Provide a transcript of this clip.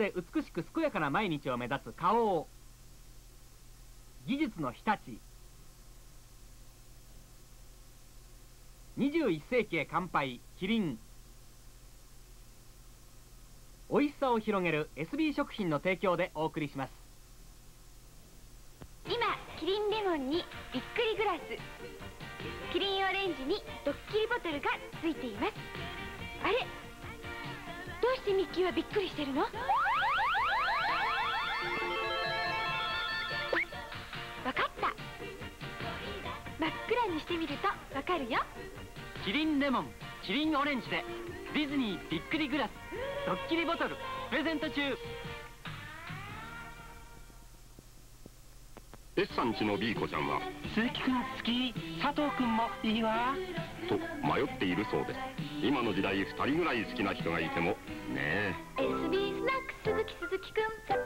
で美しく健やかな毎日を目指す花王。技術の日立。21世紀へ乾杯。キリン美味しさを広げる SB 食品の提供でお送りします。今キリンレモンにびっくりグラス。キリンオレンジにドッキリボトルがついています。あれ？どうしてミッキーはびっくりしてるの？してみるとわかるよ。キリンレモンキリンオレンジでディズニーびっくりグラスドッキリボトルプレゼント中。S さんちの B 子ちゃんは鈴木くん好き。佐藤くんもいいわ。と迷っているそうです。今の時代2人ぐらい好きな人がいてもねえ。SB スナック鈴木鈴木くん佐藤佐藤くん